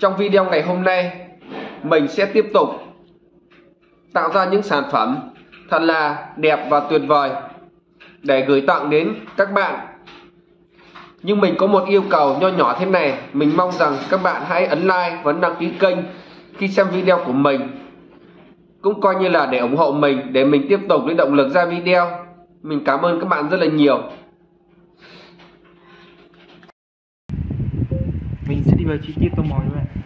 Trong video ngày hôm nay, mình sẽ tiếp tục tạo ra những sản phẩm thật là đẹp và tuyệt vời để gửi tặng đến các bạn. Nhưng mình có một yêu cầu nho nhỏ thế này, mình mong rằng các bạn hãy ấn like và đăng ký kênh khi xem video của mình. Cũng coi như là để ủng hộ mình để mình tiếp tục lấy động lực ra video. Mình cảm ơn các bạn rất là nhiều. Mình sẽ đi vào chi tiết tô màu các bạn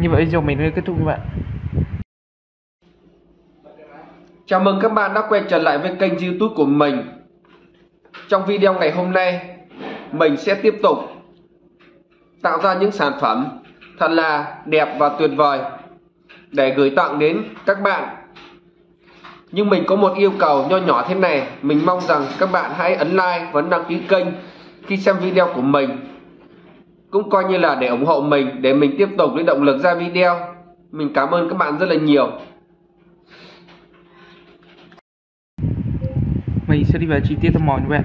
như vậy video mình đã kết thúc các bạn. Chào mừng các bạn đã quay trở lại với kênh youtube của mình. Trong video ngày hôm nay Mình sẽ tiếp tục Tạo ra những sản phẩm Thật là đẹp và tuyệt vời Để gửi tặng đến các bạn. Nhưng mình có một yêu cầu nho nhỏ thế này, mình mong rằng các bạn hãy ấn like và đăng ký kênh khi xem video của mình. Cũng coi như là để ủng hộ mình, để mình tiếp tục lấy động lực ra video. Mình cảm ơn các bạn rất là nhiều. Mình sẽ đi vào chi tiết cho mọi người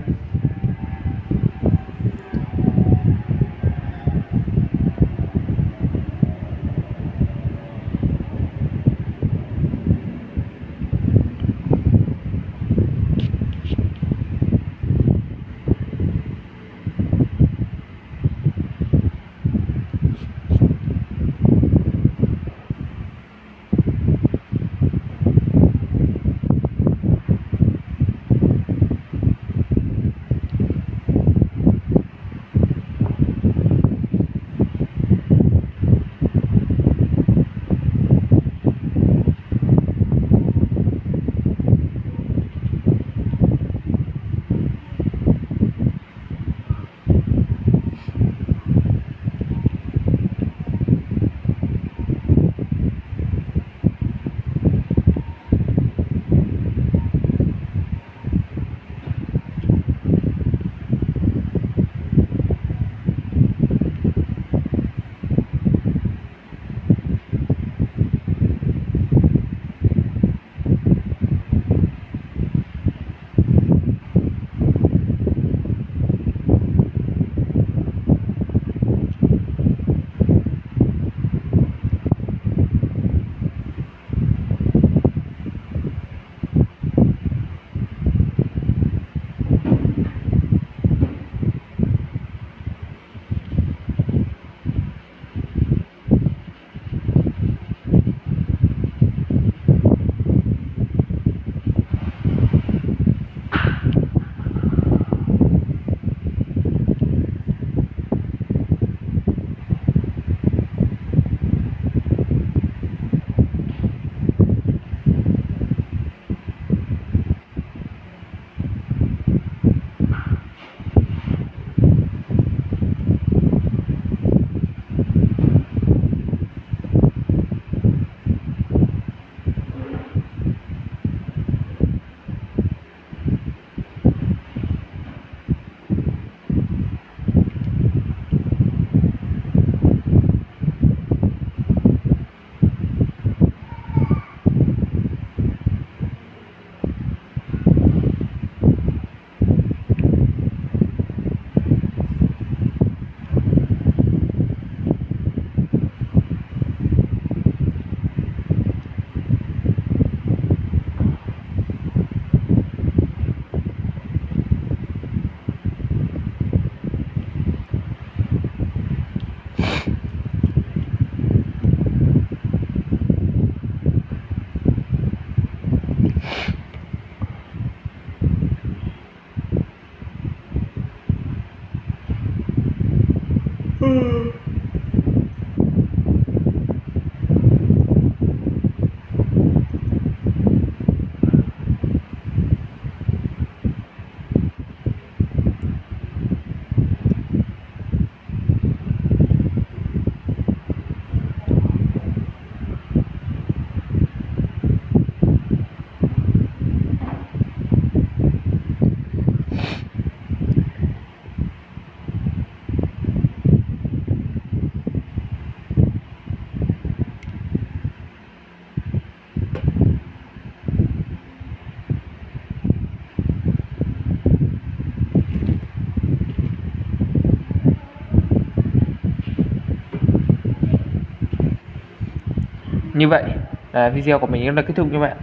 Như vậy là video của mình đã kết thúc các bạn